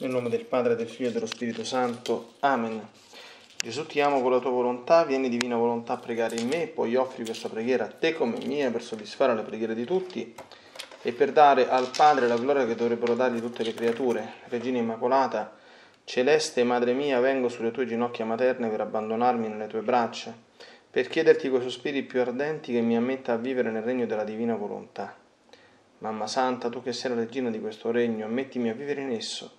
Nel nome del Padre, del Figlio e dello Spirito Santo. Amen. Gesù ti amo con la tua volontà, vieni divina volontà a pregare in me, poi offri questa preghiera a te come mia per soddisfare le preghiere di tutti e per dare al Padre la gloria che dovrebbero dargli tutte le creature. Regina Immacolata, celeste Madre mia, vengo sulle tue ginocchia materne per abbandonarmi nelle tue braccia, per chiederti quei sospiri più ardenti che mi ammetta a vivere nel regno della divina volontà. Mamma Santa, tu che sei la regina di questo regno, ammettimi a vivere in esso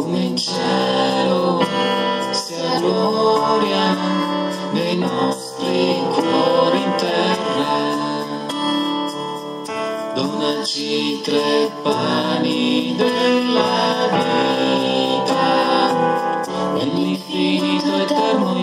come in cielo sia gloria nei nostri cuori in terra. Donaci tre pani della vita, nell'infinito eterno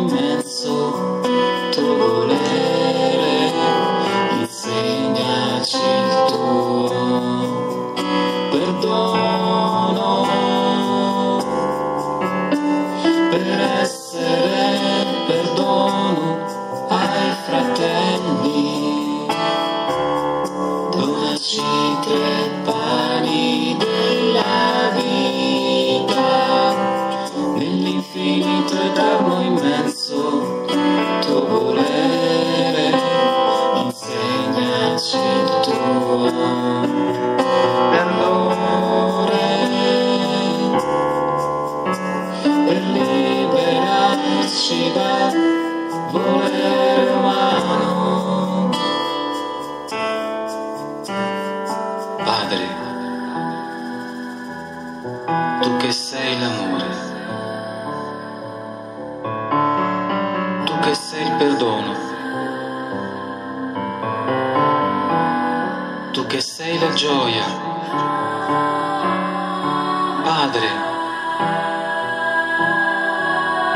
tu che sei l'amore, tu che sei il perdono, tu che sei la gioia, Padre,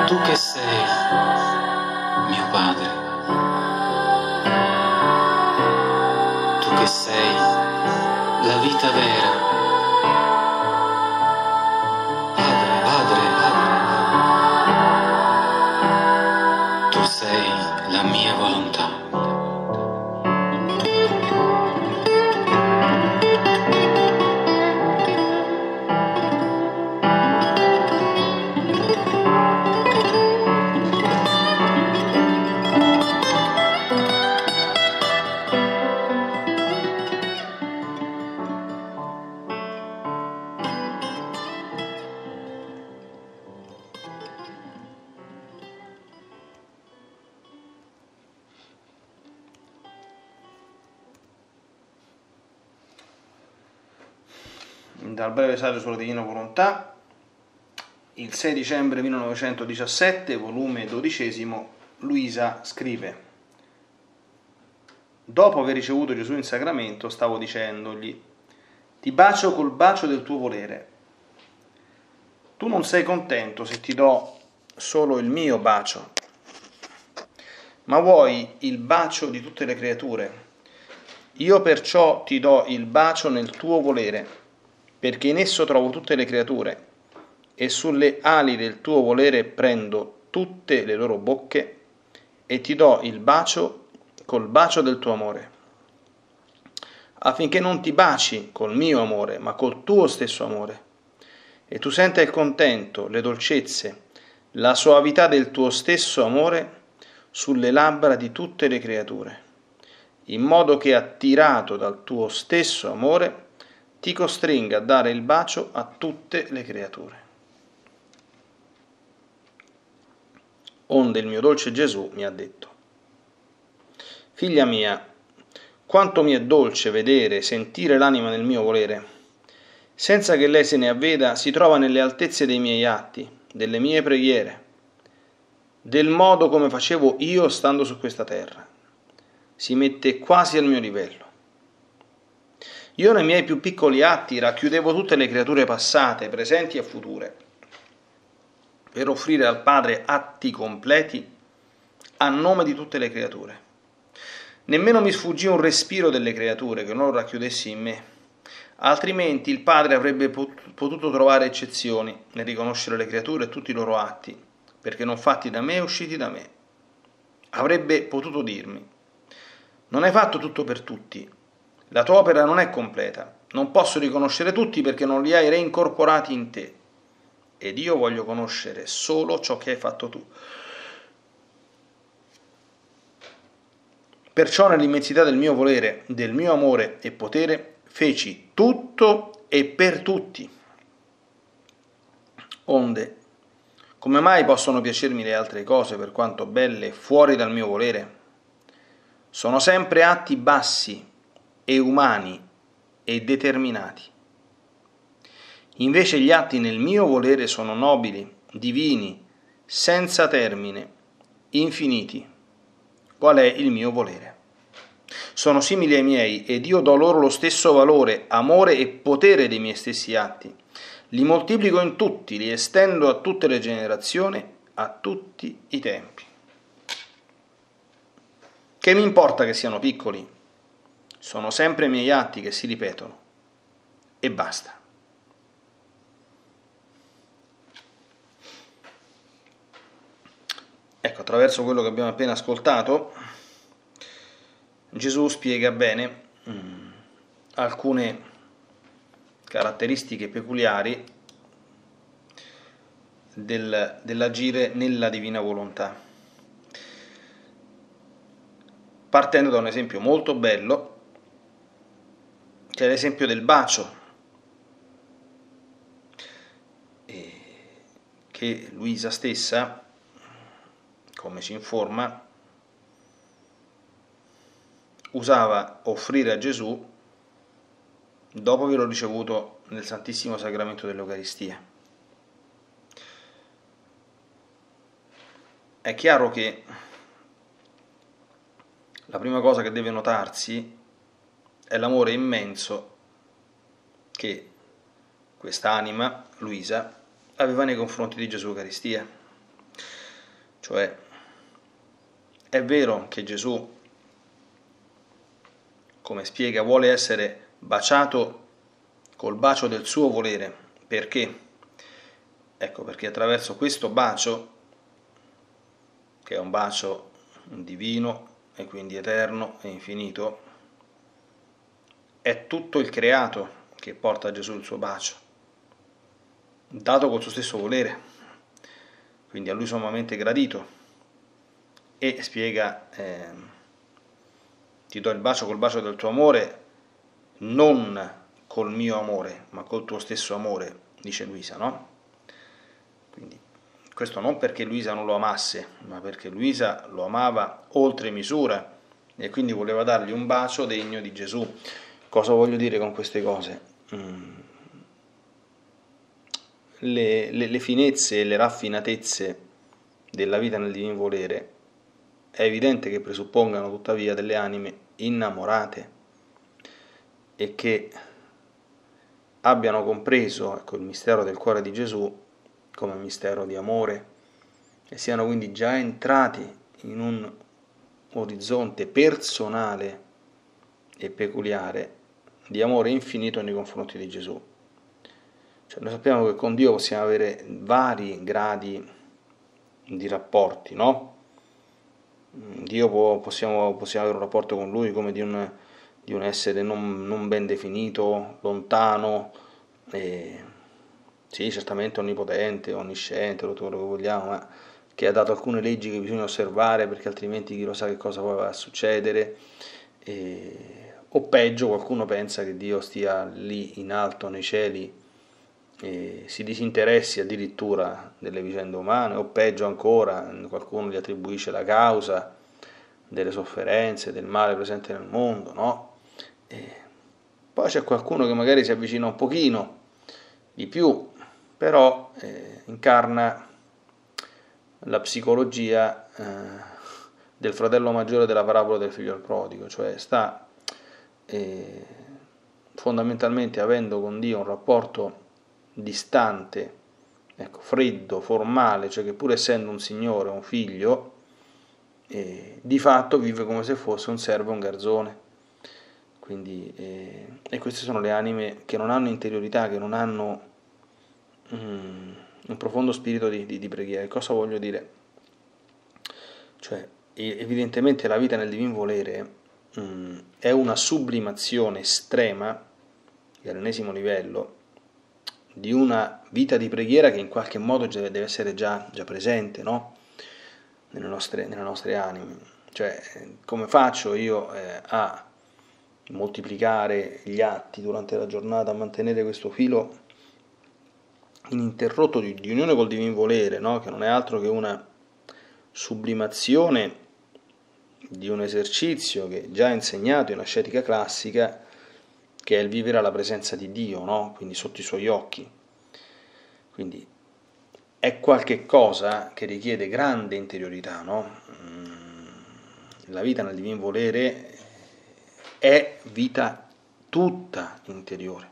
tu che sei mio Padre, tu che sei la vita vera. Dal breve saggio sulla divina volontà, il 6 dicembre 1917, volume dodicesimo, Luisa scrive Dopo aver ricevuto Gesù in sacramento, stavo dicendogli, ti bacio col bacio del tuo volere. Tu non sei contento se ti do solo il mio bacio, ma vuoi il bacio di tutte le creature. Io perciò ti do il bacio nel tuo volere, perché in esso trovo tutte le creature e sulle ali del tuo volere prendo tutte le loro bocche e ti do il bacio col bacio del tuo amore, affinché non ti baci col mio amore, ma col tuo stesso amore, e tu senta il contento, le dolcezze, la soavità del tuo stesso amore sulle labbra di tutte le creature, in modo che attirato dal tuo stesso amore ti costringa a dare il bacio a tutte le creature. onde il mio dolce Gesù mi ha detto, Figlia mia, quanto mi è dolce vedere e sentire l'anima nel mio volere. Senza che lei se ne avveda, si trova nelle altezze dei miei atti, delle mie preghiere, del modo come facevo io stando su questa terra. Si mette quasi al mio livello. Io nei miei più piccoli atti racchiudevo tutte le creature passate, presenti e future per offrire al Padre atti completi a nome di tutte le creature. Nemmeno mi sfuggì un respiro delle creature che non racchiudessi in me, altrimenti il Padre avrebbe potuto trovare eccezioni nel riconoscere le creature e tutti i loro atti, perché non fatti da me e usciti da me. Avrebbe potuto dirmi, non hai fatto tutto per tutti, la tua opera non è completa, non posso riconoscere tutti perché non li hai reincorporati in te ed io voglio conoscere solo ciò che hai fatto tu. Perciò nell'immensità del mio volere, del mio amore e potere, feci tutto e per tutti. Onde, come mai possono piacermi le altre cose per quanto belle fuori dal mio volere? Sono sempre atti bassi e umani e determinati. Invece gli atti nel mio volere sono nobili, divini, senza termine, infiniti. Qual è il mio volere? Sono simili ai miei ed io do loro lo stesso valore, amore e potere dei miei stessi atti. Li moltiplico in tutti, li estendo a tutte le generazioni, a tutti i tempi. Che mi importa che siano piccoli? Sono sempre i miei atti che si ripetono. E basta. Ecco, attraverso quello che abbiamo appena ascoltato, Gesù spiega bene mh, mm, alcune caratteristiche peculiari del, dell'agire nella divina volontà. Partendo da un esempio molto bello, che è l'esempio del bacio, che Luisa stessa come si informa, usava offrire a Gesù dopo averlo ricevuto nel Santissimo Sacramento dell'Eucaristia. È chiaro che la prima cosa che deve notarsi è l'amore immenso che quest'anima, Luisa, aveva nei confronti di Gesù Eucaristia. Cioè, è vero che Gesù, come spiega, vuole essere baciato col bacio del suo volere. Perché? Ecco, perché attraverso questo bacio, che è un bacio divino e quindi eterno e infinito, è tutto il creato che porta a Gesù il suo bacio, dato col suo stesso volere, quindi a lui sommamente gradito. E spiega eh, ti do il bacio col bacio del tuo amore non col mio amore ma col tuo stesso amore dice Luisa no? quindi questo non perché Luisa non lo amasse ma perché Luisa lo amava oltre misura e quindi voleva dargli un bacio degno di Gesù cosa voglio dire con queste cose? Mm. le, le, le finezze e le raffinatezze della vita nel divin volere, è evidente che presuppongano tuttavia delle anime innamorate e che abbiano compreso ecco, il mistero del cuore di Gesù come mistero di amore e siano quindi già entrati in un orizzonte personale e peculiare di amore infinito nei confronti di Gesù. Cioè, noi sappiamo che con Dio possiamo avere vari gradi di rapporti, no? Dio può, possiamo, possiamo, avere un rapporto con Lui come di un, di un essere non, non, ben definito, lontano, e, sì, certamente onnipotente, onnisciente, tutto quello che vogliamo, ma che ha dato alcune leggi che bisogna osservare perché altrimenti chi lo sa che cosa poi va a succedere. E, o peggio, qualcuno pensa che Dio stia lì in alto nei cieli e si disinteressi addirittura delle vicende umane, o peggio ancora, qualcuno gli attribuisce la causa delle sofferenze, del male presente nel mondo, no? E poi c'è qualcuno che magari si avvicina un pochino di più, però eh, incarna la psicologia eh, del fratello maggiore della parabola del figlio al prodigo, cioè sta eh, fondamentalmente avendo con Dio un rapporto distante, ecco, freddo, formale, cioè che pur essendo un signore, un figlio, eh, di fatto vive come se fosse un servo, un garzone. Quindi, eh, e queste sono le anime che non hanno interiorità, che non hanno mm, un profondo spirito di, di, di preghiera. Cosa voglio dire? Cioè, evidentemente la vita nel divin volere mm, è una sublimazione estrema, all'ennesimo livello, di una vita di preghiera che in qualche modo deve essere già, già presente no? nelle, nostre, nelle, nostre, anime. Cioè, come faccio io eh, a moltiplicare gli atti durante la giornata, a mantenere questo filo ininterrotto di, di unione col divin volere, no? che non è altro che una sublimazione di un esercizio che già insegnato in ascetica classica che è il vivere alla presenza di Dio, no? quindi sotto i suoi occhi. Quindi è qualche cosa che richiede grande interiorità, no? Mm, la vita nel divin volere è vita tutta interiore.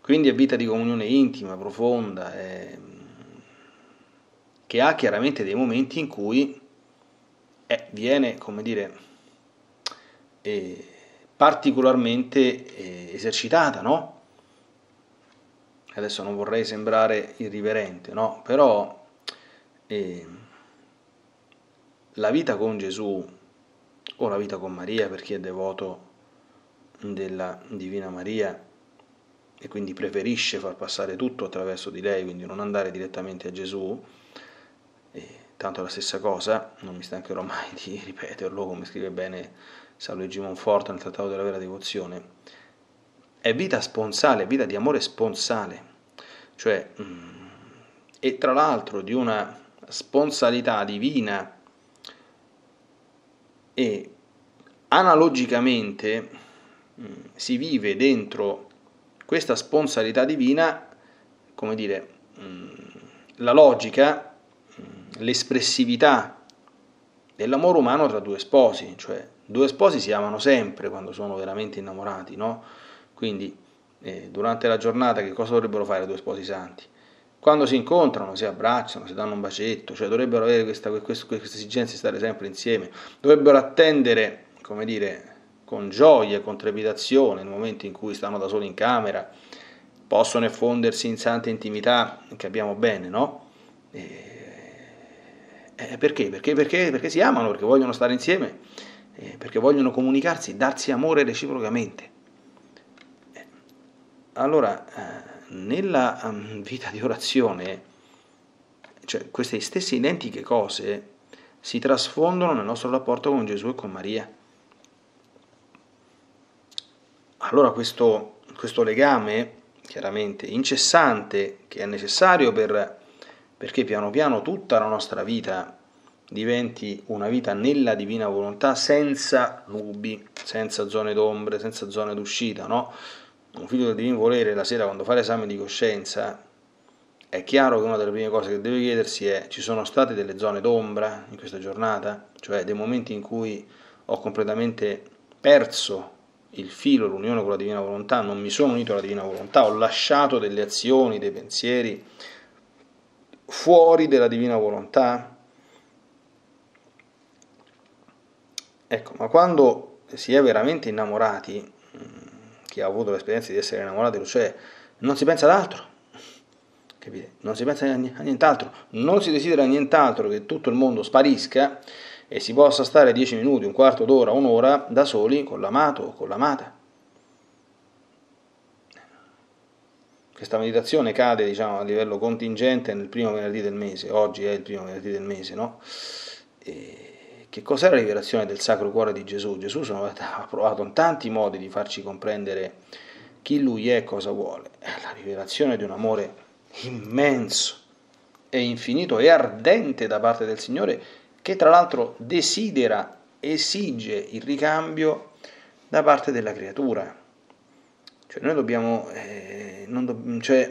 Quindi è vita di comunione intima, profonda, è... che ha chiaramente dei momenti in cui è, viene, come dire, eh, particolarmente eh, esercitata, no? Adesso non vorrei sembrare irriverente, no? Però eh, la vita con Gesù o la vita con Maria, per chi è devoto della Divina Maria e quindi preferisce far passare tutto attraverso di lei, quindi non andare direttamente a Gesù, eh, tanto la stessa cosa, non mi stancherò mai di ripeterlo, come scrive bene San Luigi Monforte nel Trattato della vera devozione, è vita sponsale, vita di amore sponsale, cioè, mm, e tra l'altro di una sponsalità divina e analogicamente mm, si vive dentro questa sponsalità divina, come dire, mm, la logica, l'espressività dell'amore umano tra due sposi, cioè Due sposi si amano sempre quando sono veramente innamorati, no? Quindi eh, durante la giornata che cosa dovrebbero fare due sposi santi? Quando si incontrano, si abbracciano, si danno un bacetto, cioè dovrebbero avere questa, questa, questa esigenza di stare sempre insieme, dovrebbero attendere, come dire, con gioia con trepidazione nel momento in cui stanno da soli in camera, possono effondersi in santa intimità, capiamo bene, no? E, eh, perché? Perché, perché? Perché si amano, perché vogliono stare insieme eh, perché vogliono comunicarsi, darsi amore reciprocamente. Eh, allora, eh, nella um, vita di orazione, cioè, queste stesse identiche cose si trasfondono nel nostro rapporto con Gesù e con Maria. Allora questo, questo legame, chiaramente incessante, che è necessario per, perché piano piano tutta la nostra vita diventi una vita nella divina volontà senza nubi, senza zone d'ombre, senza zone d'uscita, no? Un figlio del divino volere la sera quando fa l'esame di coscienza è chiaro che una delle prime cose che deve chiedersi è ci sono state delle zone d'ombra in questa giornata, cioè dei momenti in cui ho completamente perso il filo, l'unione con la divina volontà, non mi sono unito alla divina volontà, ho lasciato delle azioni, dei pensieri fuori della divina volontà. Ecco, ma quando si è veramente innamorati, mm, chi ha avuto l'esperienza di essere innamorato, cioè non si pensa ad altro, capite? Non si pensa a nient'altro, non si desidera nient'altro che tutto il mondo sparisca e si possa stare dieci minuti, un quarto d'ora, un'ora da soli con l'amato o con l'amata. Questa meditazione cade diciamo, a livello contingente nel primo venerdì del mese, oggi è il primo venerdì del mese, no? E che cos'è la rivelazione del Sacro Cuore di Gesù? Gesù ha provato in tanti modi di farci comprendere chi lui è e cosa vuole. È la rivelazione di un amore immenso e infinito e ardente da parte del Signore che tra l'altro desidera, esige il ricambio da parte della creatura. Cioè noi dobbiamo, eh, do, cioè,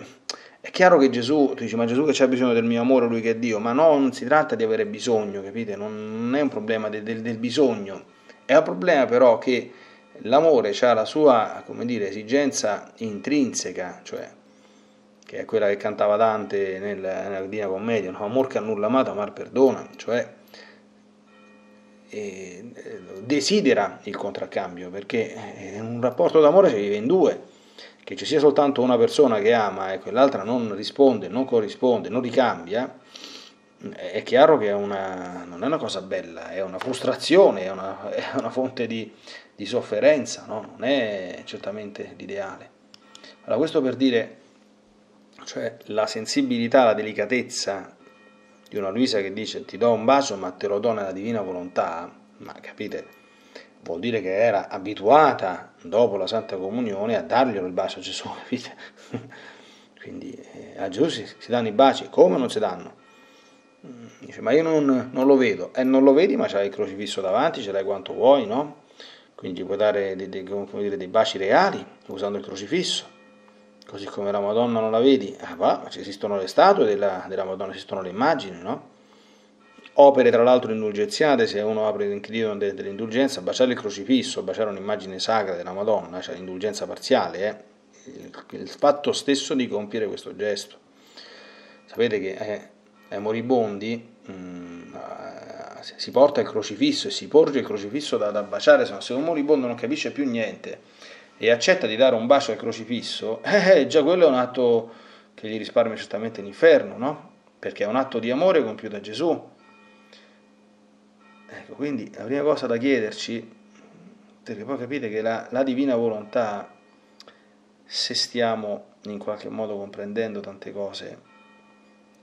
è chiaro che Gesù, tu dici ma Gesù che c'ha bisogno del mio amore, lui che è Dio, ma non si tratta di avere bisogno, capite? Non, è un problema del, del, del bisogno, è un problema però che l'amore ha la sua, come dire, esigenza intrinseca, cioè che è quella che cantava Dante nella, nella Divina Commedia, no? amor che a nulla amato, amar perdona, cioè eh, desidera il contraccambio, perché in un rapporto d'amore si vive in due, che ci sia soltanto una persona che ama e quell'altra non risponde, non corrisponde, non ricambia, è chiaro che è una, non è una cosa bella, è una frustrazione, è una, è una fonte di, di sofferenza, no? non è certamente l'ideale. Allora questo per dire, cioè la sensibilità, la delicatezza di una Luisa che dice ti do un bacio ma te lo do nella divina volontà, ma capite, vuol dire che era abituata dopo la Santa Comunione a darglielo il bacio a Gesù, capite? Quindi eh, a Gesù si, si, danno i baci, come non si danno? Mm, dice, ma io non, non lo vedo, e eh, non lo vedi ma c'hai il crocifisso davanti, ce l'hai quanto vuoi, no? Quindi puoi dare dei, dei, dei, dei baci reali usando il crocifisso così come la Madonna non la vedi, ah, va, ci esistono le statue della, della Madonna, esistono le immagini, no? Opere tra l'altro indulgenziate, se uno apre l'incredito dell'indulgenza, baciare il crocifisso, baciare un'immagine sacra della Madonna, cioè l'indulgenza parziale, è il, il, fatto stesso di compiere questo gesto. Sapete che eh, ai moribondi mh, mm, si porta il crocifisso e si porge il crocifisso da, da baciare, se un moribondo non capisce più niente, e accetta di dare un bacio al crocifisso, eh, già quello è un atto che gli risparmia certamente l'inferno, no? Perché è un atto di amore compiuto da Gesù. Ecco, quindi la prima cosa da chiederci, perché poi capite che la, la divina volontà, se stiamo in qualche modo comprendendo tante cose,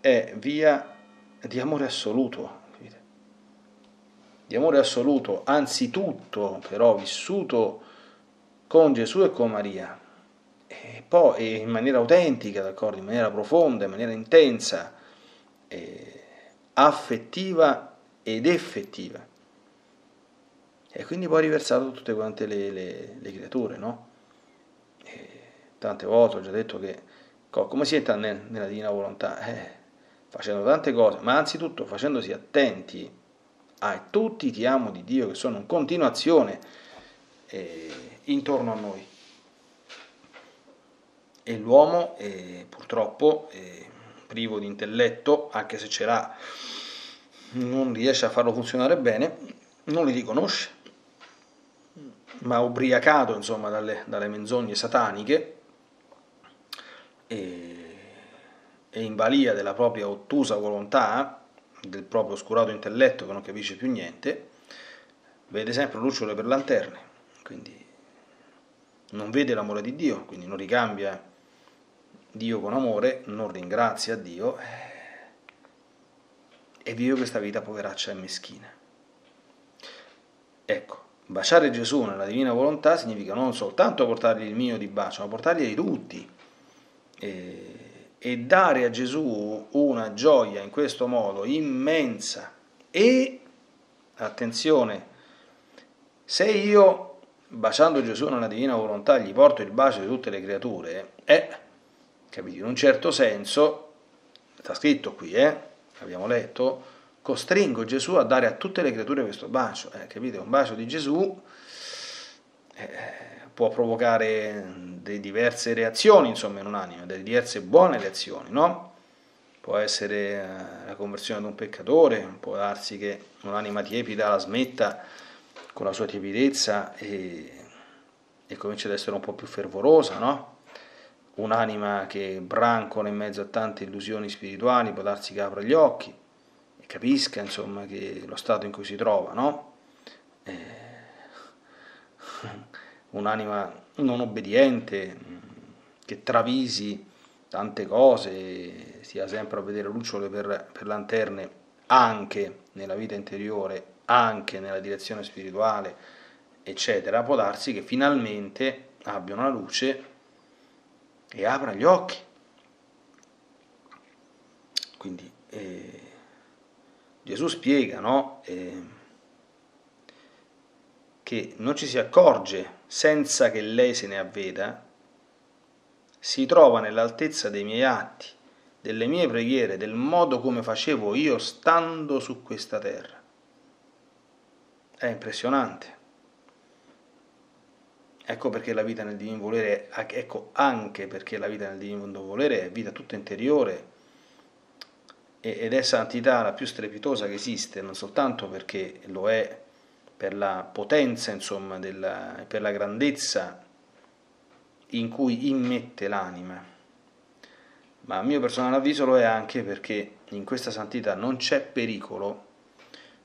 è via di amore assoluto, capite? di amore assoluto, anzitutto però vissuto con Gesù e con Maria, e poi in maniera autentica, d'accordo? in maniera profonda, in maniera intensa, eh, affettiva ed effettiva. E quindi poi riversato tutte quante le, le, le creature, no? E tante volte ho già detto che come si entra nel, nella divina volontà? Eh, facendo tante cose, ma anzitutto facendosi attenti a tutti i ti amo di Dio che sono in continuazione. Eh, intorno a noi. E l'uomo eh, purtroppo privo di intelletto, anche se ce l'ha, non riesce a farlo funzionare bene, non li riconosce, ma ubriacato insomma dalle, dalle menzogne sataniche e, e in balia della propria ottusa volontà, del proprio oscurato intelletto che non capisce più niente, vede sempre lucciole per lanterne, quindi non vede l'amore di Dio, quindi non ricambia Dio con amore, non ringrazia Dio e vive questa vita poveraccia e meschina. Ecco, baciare Gesù nella divina volontà significa non soltanto portargli il mio di bacio, ma portargli tutti e, e dare a Gesù una gioia in questo modo immensa e, attenzione, se io baciando Gesù nella divina volontà, gli porto il bacio di tutte le creature, è, capito, in un certo senso sta scritto qui, eh? abbiamo letto, costringo Gesù a dare a tutte le creature questo bacio, eh, capite? Un bacio di Gesù eh, può provocare delle diverse reazioni, insomma, in un'anima, delle diverse buone reazioni, no? Può essere eh, la conversione di un peccatore, può darsi che un'anima tiepida la smetta con la sua tiepidezza e, e comincia ad essere un po' più fervorosa, no? Un'anima che brancola in mezzo a tante illusioni spirituali può darsi che apra gli occhi capisca insomma che lo stato in cui si trova, no? Eh, un'anima non obbediente che travisi tante cose, stia sempre a vedere lucciole per, per lanterne anche nella vita interiore, anche nella direzione spirituale, eccetera, può darsi che finalmente abbia una luce e apra gli occhi. Quindi eh, Gesù spiega no? eh, che non ci si accorge senza che lei se ne avveda, si trova nell'altezza dei miei atti, delle mie preghiere, del modo come facevo io stando su questa terra. È impressionante. Ecco perché la vita nel divino volere, ecco anche perché la vita nel divino volere è vita tutta interiore, ed è santità la più strepitosa che esiste, non soltanto perché lo è per la potenza, insomma, della, per la grandezza in cui immette l'anima, ma a mio personale avviso lo è anche perché in questa santità non c'è pericolo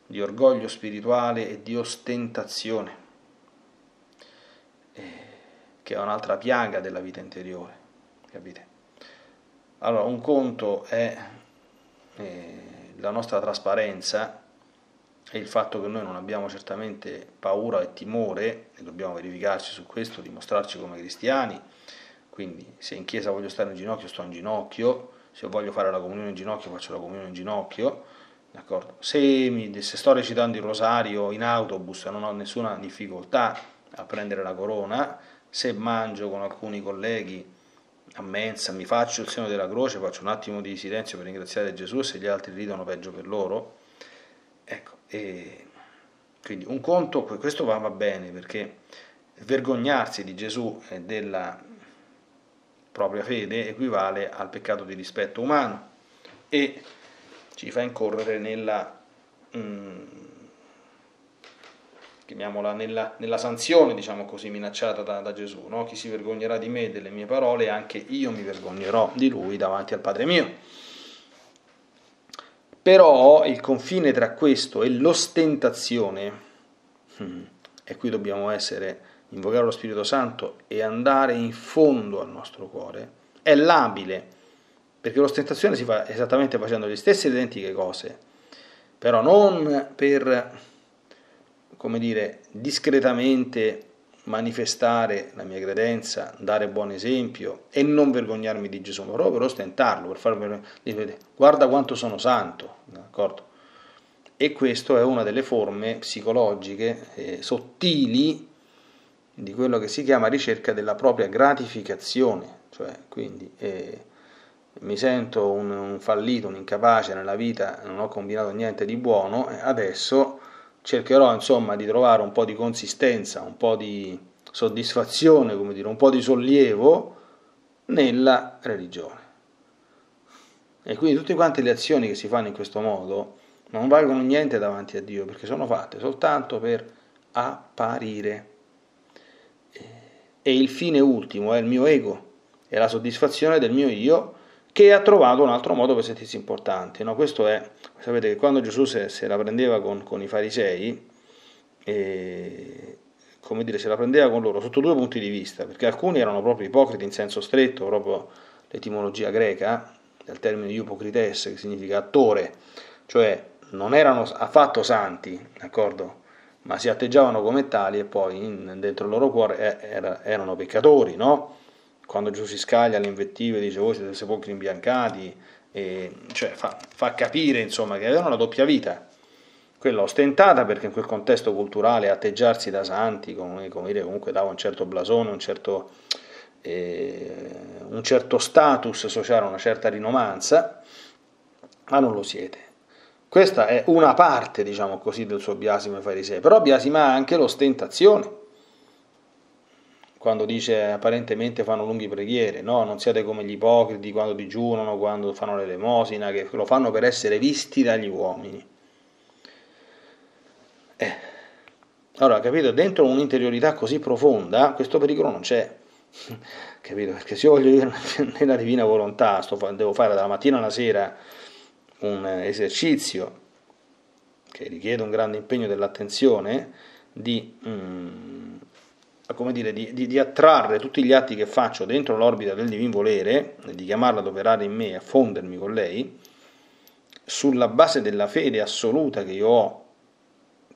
di orgoglio spirituale e di ostentazione, eh, che è un'altra piaga della vita interiore, capite? Allora, un conto è eh, la nostra trasparenza e il fatto che noi non abbiamo certamente paura e timore, e dobbiamo verificarci su questo, dimostrarci come cristiani, quindi se in chiesa voglio stare in ginocchio sto in ginocchio, se voglio fare la comunione in ginocchio faccio la comunione in ginocchio, d'accordo? Se, mi, se sto recitando il rosario in autobus non ho nessuna difficoltà a prendere la corona, se mangio con alcuni colleghi a mensa, mi faccio il segno della croce, faccio un attimo di silenzio per ringraziare Gesù se gli altri ridono peggio per loro. Ecco, e quindi un conto, questo va, va bene perché vergognarsi di Gesù e della propria fede equivale al peccato di rispetto umano e ci fa incorrere nella... Mm, chiamiamola, nella, nella sanzione, diciamo così, minacciata da, da Gesù. No? Chi si vergognerà di me e delle mie parole, anche io mi vergognerò di lui davanti al Padre mio. Però il confine tra questo e l'ostentazione, hmm, e qui dobbiamo essere, invocare lo Spirito Santo e andare in fondo al nostro cuore, è labile, perché l'ostentazione si fa esattamente facendo le stesse identiche cose, però non per come dire, discretamente manifestare la mia credenza, dare buon esempio e non vergognarmi di Gesù, ma proprio per ostentarlo, per farmi dire guarda quanto sono santo, d'accordo? E questa è una delle forme psicologiche eh, sottili di quello che si chiama ricerca della propria gratificazione, cioè quindi eh, mi sento un, un, fallito, un incapace nella vita, non ho combinato niente di buono, adesso cercherò insomma di trovare un po' di consistenza, un po' di soddisfazione, come dire, un po' di sollievo nella religione. E quindi tutte quante le azioni che si fanno in questo modo non valgono niente davanti a Dio perché sono fatte soltanto per apparire. E il fine ultimo è il mio ego, è la soddisfazione del mio io che ha trovato un altro modo per sentirsi importante. No? Questo è, sapete che quando Gesù se, se la prendeva con, con i farisei, e, come dire, se la prendeva con loro sotto due punti di vista, perché alcuni erano proprio ipocriti in senso stretto, proprio l'etimologia greca del termine ipocrites, che significa attore, cioè non erano affatto santi, d'accordo? ma si atteggiavano come tali e poi in, dentro il loro cuore eh, erano peccatori, no? Quando Gesù si scaglia le invettive dice voi siete sepolcri imbiancati, e, cioè fa, fa, capire insomma che avevano una doppia vita, quella ostentata perché in quel contesto culturale atteggiarsi da santi come, come dire, comunque dava un certo blasone, un certo, eh, un certo status sociale, una certa rinomanza, ma non lo siete. Questa è una parte, diciamo così, del suo biasimo ai farisei, però biasima anche l'ostentazione. Quando dice apparentemente fanno lunghe preghiere, no, non siate come gli ipocriti quando digiunano, quando fanno l'elemosina, che lo fanno per essere visti dagli uomini. Eh. Allora, capito, dentro un'interiorità così profonda, questo pericolo non c'è. capito? Perché se io voglio dire nella divina volontà, sto, devo fare dalla mattina alla sera un esercizio che richiede un grande impegno dell'attenzione di, mm, come dire, di, di, di, attrarre tutti gli atti che faccio dentro l'orbita del divin volere, di chiamarla ad operare in me, a fondermi con lei, sulla base della fede assoluta che io ho,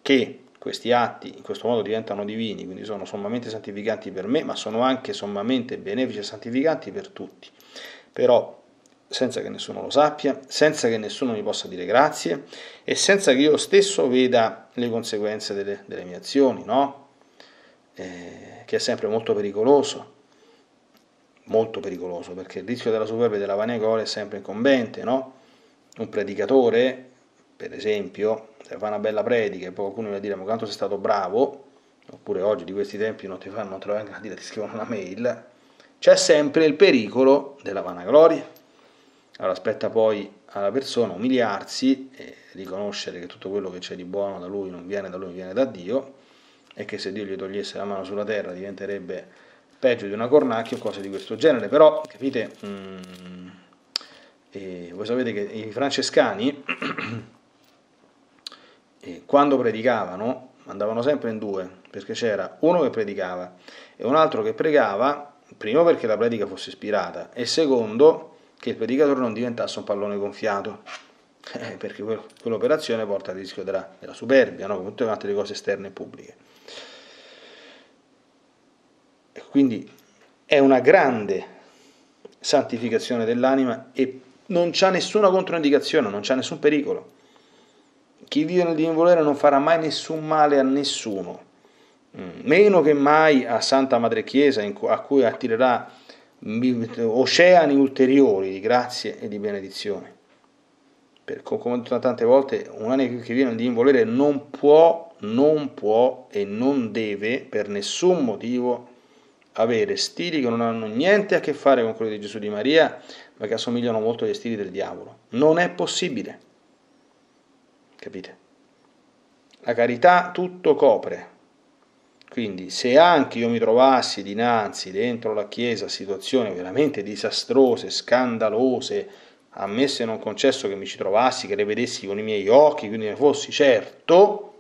che questi atti in questo modo diventano divini, quindi sono sommamente santificanti per me, ma sono anche sommamente benefici e santificanti per tutti. Però senza che nessuno lo sappia, senza che nessuno mi possa dire grazie e senza che io stesso veda le conseguenze delle, delle mie azioni, no? Che è sempre molto pericoloso, molto pericoloso, perché il rischio della superbia e della vanagoria è sempre incombente, no? Un predicatore, per esempio, se fa una bella predica e poi qualcuno a dire ma quanto sei stato bravo, oppure oggi di questi tempi non ti fanno, non te lo vengono a dire, ti scrivono una mail, c'è sempre il pericolo della vanagloria. Allora aspetta poi alla persona umiliarsi e riconoscere che tutto quello che c'è di buono da lui non viene da lui, viene da Dio e che se Dio gli togliesse la mano sulla terra diventerebbe peggio di una cornacchia o cose di questo genere. Però, capite, mm, eh, voi sapete che i francescani, eh, quando predicavano, andavano sempre in due, perché c'era uno che predicava e un altro che pregava, primo perché la predica fosse ispirata e secondo che il predicatore non diventasse un pallone gonfiato, eh, perché quell'operazione porta al rischio della, della superbia, no? come tutte le altre cose esterne e pubbliche. Quindi è una grande santificazione dell'anima e non c'è nessuna controindicazione, non c'è nessun pericolo. Chi vive nel divino volere non farà mai nessun male a nessuno, mm, meno che mai a Santa Madre Chiesa a cui attirerà oceani ulteriori di grazie e di benedizione. Per, come ho detto tante volte, un anima che viene di involere non può, non può e non deve per nessun motivo avere stili che non hanno niente a che fare con quelli di Gesù di Maria, ma che assomigliano molto agli stili del diavolo. Non è possibile. Capite? La carità tutto copre, quindi se anche io mi trovassi dinanzi dentro la Chiesa situazioni veramente disastrose, scandalose, a me se non concesso che mi ci trovassi, che le vedessi con i miei occhi, quindi ne fossi certo,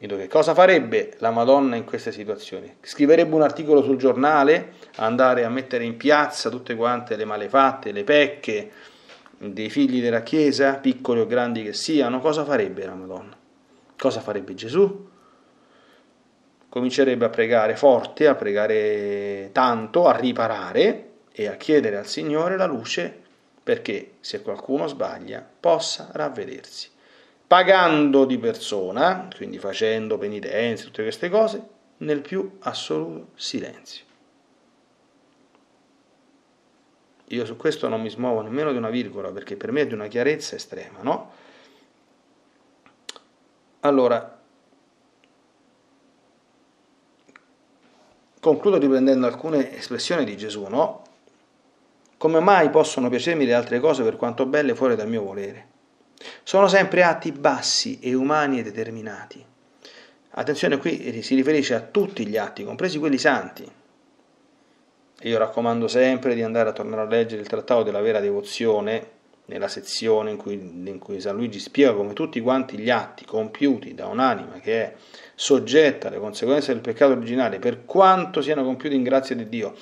vedo che cosa farebbe la Madonna in queste situazioni? Scriverebbe un articolo sul giornale, andare a mettere in piazza tutte quante le malefatte, le pecche dei figli della Chiesa, piccoli o grandi che siano, cosa farebbe la Madonna? Cosa farebbe Gesù? comincerebbe a pregare forte, a pregare tanto, a riparare e a chiedere al Signore la luce perché se qualcuno sbaglia possa ravvedersi. Pagando di persona, quindi facendo penitenze, tutte queste cose, nel più assoluto silenzio. Io su questo non mi smuovo nemmeno di una virgola perché per me è di una chiarezza estrema, no? Allora, Concludo riprendendo alcune espressioni di Gesù, no? Come mai possono piacermi le altre cose per quanto belle fuori dal mio volere? Sono sempre atti bassi e umani e determinati. Attenzione, qui si riferisce a tutti gli atti, compresi quelli santi. Io raccomando sempre di andare a tornare a leggere il Trattato della vera devozione, nella sezione in cui, in cui San Luigi spiega come tutti quanti gli atti compiuti da un'anima che è soggetta alle conseguenze del peccato originale, per quanto siano compiuti in grazia di Dio,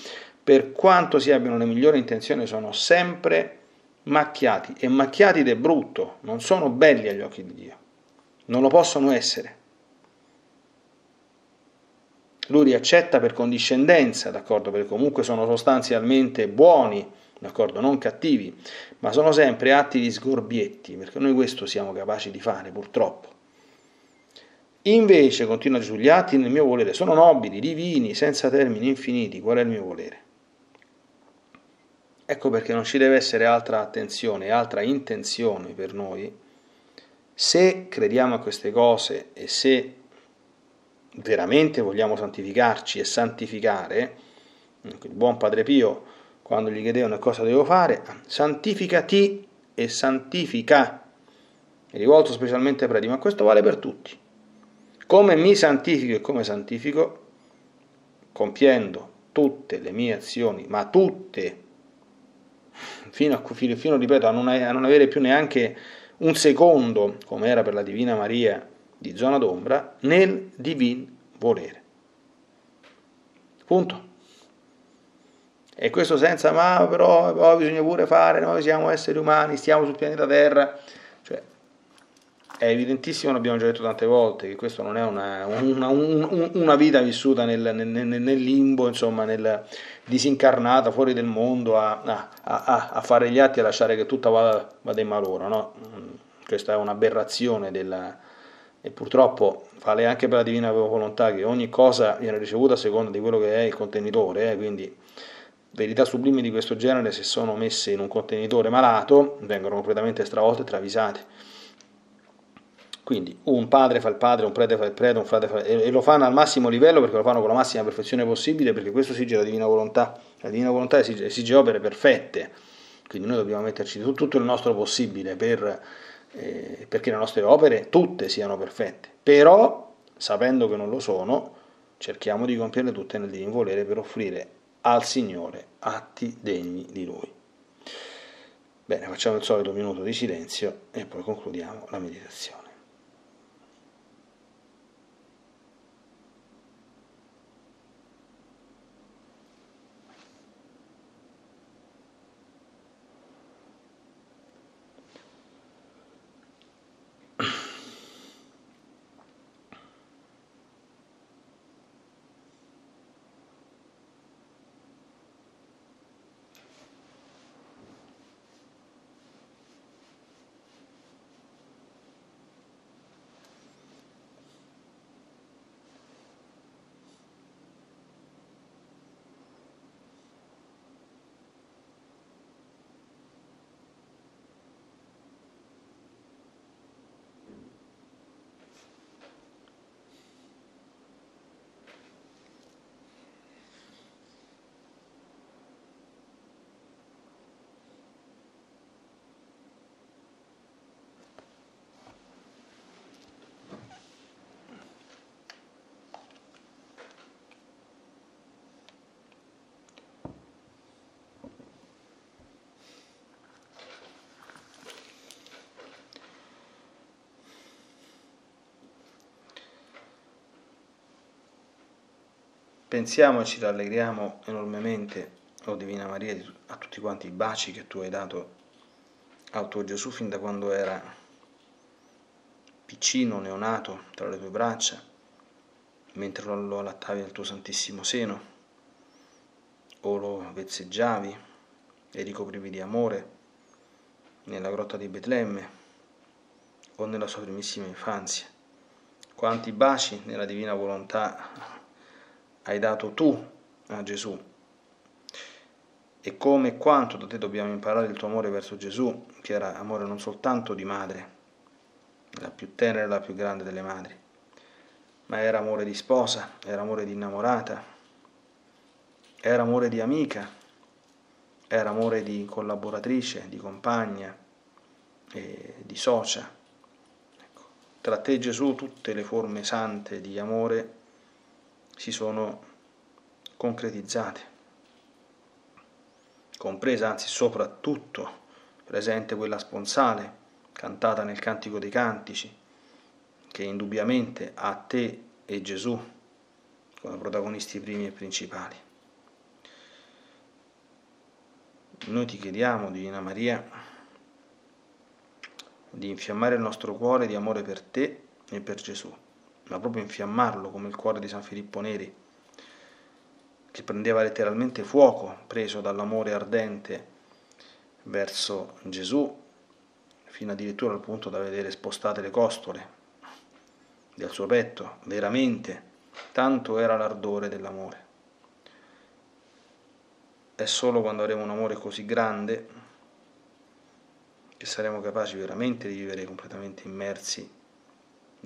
per quanto si abbiano le migliori intenzioni, sono sempre macchiati e macchiati ed è brutto, non sono belli agli occhi di Dio, non lo possono essere. Lui li accetta per condiscendenza, d'accordo, perché comunque sono sostanzialmente buoni, d'accordo, non cattivi, ma sono sempre atti di sgorbietti, perché noi questo siamo capaci di fare, purtroppo. Invece, continua Gesù, gli atti nel mio volere sono nobili, divini, senza termini infiniti. Qual è il mio volere? Ecco perché non ci deve essere altra attenzione, altra intenzione per noi. Se crediamo a queste cose e se veramente vogliamo santificarci e santificare, il buon Padre Pio, quando gli chiedevano cosa devo fare, santificati e santifica. È rivolto specialmente ai preti, ma questo vale per tutti. Come mi santifico e come santifico, compiendo tutte le mie azioni, ma tutte, fino a, fino, ripeto, a non, a non avere più neanche un secondo, come era per la Divina Maria, di zona d'ombra, nel divin volere. Punto. E questo senza, ma però, però bisogna pure fare, noi siamo esseri umani, stiamo sul pianeta Terra. Cioè, è evidentissimo, l'abbiamo già detto tante volte, che questa non è una, una, un, una vita vissuta nel, nel, nel, limbo, insomma, nel, disincarnata, fuori del mondo, a, a, a, a, fare gli atti e lasciare che tutta vada, vada in malora. No? Questa è un'aberrazione della, e purtroppo vale anche per la divina volontà che ogni cosa viene ricevuta a seconda di quello che è il contenitore, eh? quindi verità sublimi di questo genere se sono messe in un contenitore malato vengono completamente stravolte e travisate. Quindi un padre fa il padre, un prete fa il prete, un frate fa il... e lo fanno al massimo livello perché lo fanno con la massima perfezione possibile perché questo esige la divina volontà. La divina volontà esige, esige opere perfette, quindi noi dobbiamo metterci tutto il nostro possibile per eh, perché le nostre opere tutte siano perfette, però sapendo che non lo sono, cerchiamo di compierle tutte nel divino volere per offrire al Signore atti degni di Lui. Bene, facciamo il solito minuto di silenzio e poi concludiamo la meditazione. Pensiamo e ci rallegriamo enormemente, o oh Divina Maria, a tutti quanti i baci che tu hai dato al tuo Gesù fin da quando era piccino, neonato, tra le tue braccia, mentre lo allattavi al tuo santissimo seno, o lo vezzeggiavi e ricoprivi di amore nella grotta di Betlemme o nella sua primissima infanzia. Quanti baci nella divina volontà hai dato tu a Gesù e come e quanto da te dobbiamo imparare il tuo amore verso Gesù, che era amore non soltanto di madre, la più tenera e la più grande delle madri, ma era amore di sposa, era amore di innamorata, era amore di amica, era amore di collaboratrice, di compagna, di socia. Ecco, tra te Gesù tutte le forme sante di amore si sono concretizzate, compresa anzi soprattutto presente quella sponsale cantata nel Cantico dei Cantici, che indubbiamente ha te e Gesù come protagonisti primi e principali. Noi ti chiediamo, Divina Maria, di infiammare il nostro cuore di amore per te e per Gesù ma proprio infiammarlo come il cuore di San Filippo Neri, che prendeva letteralmente fuoco, preso dall'amore ardente verso Gesù, fino addirittura al punto da vedere spostate le costole del suo petto, veramente, tanto era l'ardore dell'amore. è solo quando avremo un amore così grande che saremo capaci veramente di vivere completamente immersi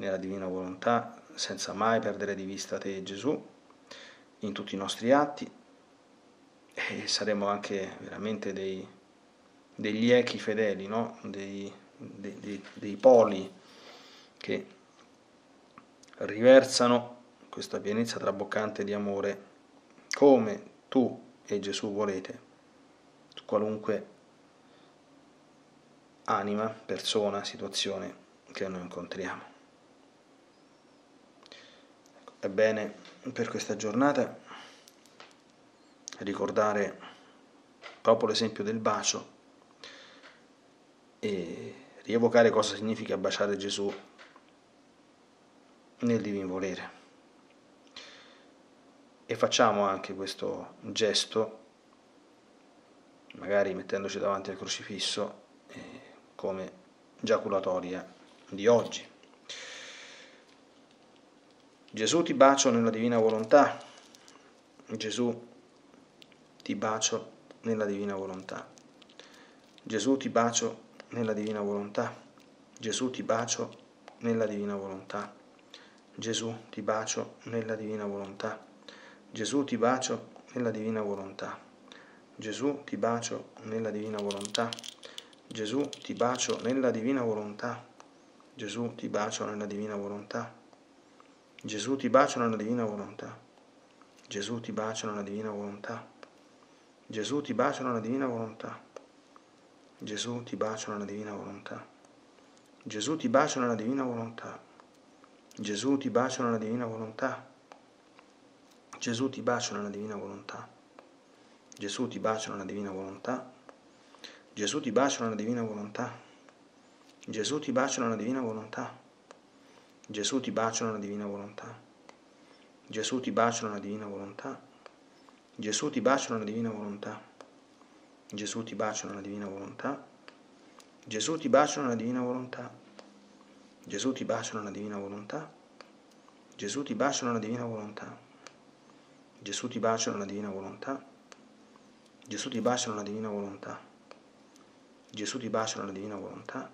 nella divina volontà, senza mai perdere di vista te e Gesù in tutti i nostri atti e saremo anche veramente dei, degli echi fedeli, no? dei, dei, dei, poli che riversano questa pienezza traboccante di amore come tu e Gesù volete qualunque anima, persona, situazione che noi incontriamo. Ebbene, per questa giornata ricordare proprio l'esempio del bacio e rievocare cosa significa baciare Gesù nel divin volere. E facciamo anche questo gesto, magari mettendoci davanti al crocifisso, eh, come giaculatoria di oggi. Gesù ti bacio nella divina volontà. Gesù ti bacio nella divina volontà. Gesù ti bacio nella divina volontà. Gesù ti bacio nella divina volontà. Gesù ti bacio nella divina volontà. Gesù ti bacio nella divina volontà. Gesù ti bacio nella divina volontà. Gesù ti bacio nella divina volontà. Gesù ti bacio nella divina volontà. Gesù ti bacio nella divina volontà. Gesù ti bacio nella divina volontà. Gesù ti bacio nella divina volontà. Gesù ti bacio nella divina volontà. Gesù ti bacio nella divina volontà. Gesù ti bacio nella divina volontà. Gesù ti bacio nella divina volontà. Gesù ti bacio nella divina volontà. Gesù ti bacio nella divina volontà. Gesù ti bacio nella divina volontà. Gesù ti bacio nella divina volontà. Gesù ti bacio nella divina volontà. Gesù ti bacio nella divina volontà. Gesù ti bacio nella divina volontà. Gesù ti bacio nella divina volontà. Gesù ti bacio nella divina volontà. Gesù ti bacio nella divina volontà. Gesù ti bacio nella divina volontà. Gesù ti bacio nella divina volontà. Gesù ti bacio nella divina volontà.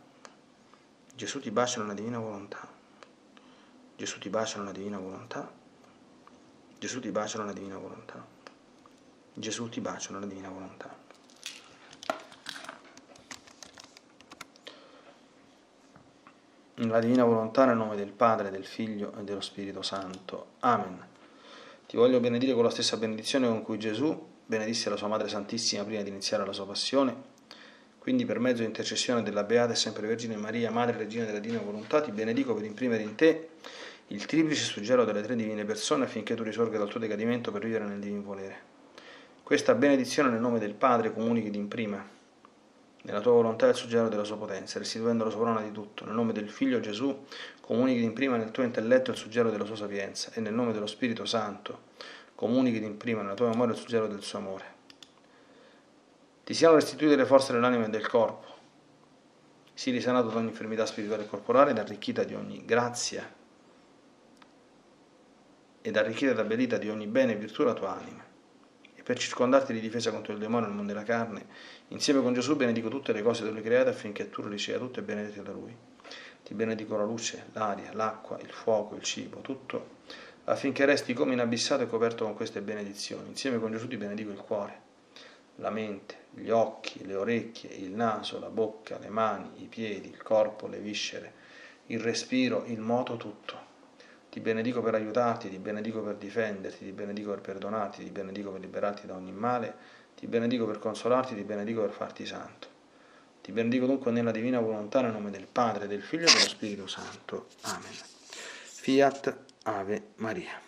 Gesù ti bacio nella divina volontà. Gesù ti bacio nella divina volontà. Gesù ti bacio nella divina volontà. Gesù ti bacio nella divina volontà. nella divina volontà nel nome del Padre, del Figlio e dello Spirito Santo. Amen. Ti voglio benedire con la stessa benedizione con cui Gesù benedisse la sua Madre Santissima prima di iniziare la sua passione. Quindi per mezzo di intercessione della Beata e sempre Vergine Maria, Madre Regina della Divina Volontà, ti benedico per imprimere in te il triplice suggello delle tre divine persone affinché tu risorga dal tuo decadimento per vivere nel divino volere. Questa benedizione nel nome del Padre comunichi di imprima nella tua volontà il suggello della sua potenza, restituendo la sovrana di tutto. Nel nome del Figlio Gesù, comunichi in prima nel tuo intelletto il suggello della sua sapienza, e nel nome dello Spirito Santo, comunichi in prima nella tua memoria il suggello del suo amore. Ti siano restituite le forze dell'anima e del corpo, sii risanato da ogni infermità spirituale e corporale ed arricchita di ogni grazia ed arricchita ed abbellita di ogni bene e virtù la tua anima per circondarti di difesa contro il demonio nel mondo della carne. Insieme con Gesù benedico tutte le cose da lui create affinché tu riceva tutte benedette da lui. Ti benedico la luce, l'aria, l'acqua, il fuoco, il cibo, tutto, affinché resti come inabissato e coperto con queste benedizioni. Insieme con Gesù ti benedico il cuore, la mente, gli occhi, le orecchie, il naso, la bocca, le mani, i piedi, il corpo, le viscere, il respiro, il moto, tutto ti benedico per aiutarti, ti benedico per difenderti, ti benedico per perdonarti, ti benedico per liberarti da ogni male, ti benedico per consolarti, ti benedico per farti santo. Ti benedico dunque nella divina volontà nel nome del Padre, del Figlio e dello Spirito Santo. Amen. Fiat Ave Maria.